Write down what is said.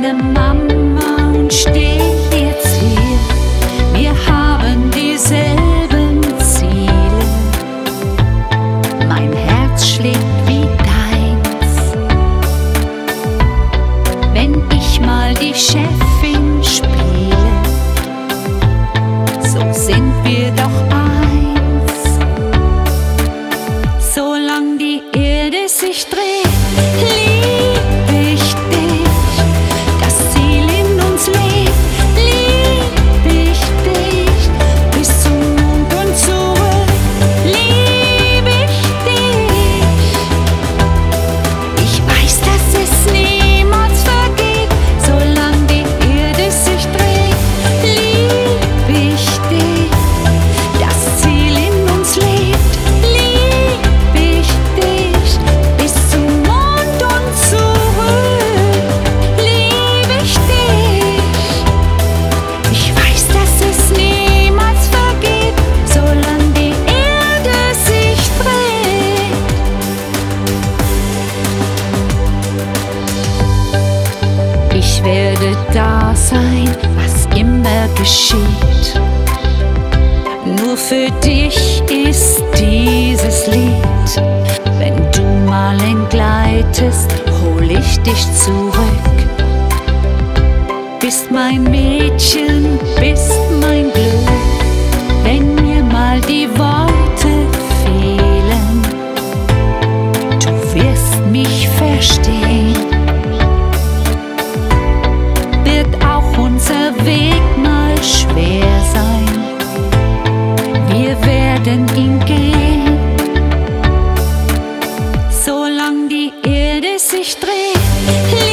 meine Mama und steh jetzt hier. Wir haben dieselben Ziele. Mein Herz schlägt wie deins. Wenn ich mal die Chefin spiele, so sind wir doch eins. Solange die Erde sich dreht. Ich werde da sein, was immer geschieht. Nur für dich ist dieses Lied. Wenn du mal entgleitest, hol ich dich zurück. Bist mein Mädchen. Hey.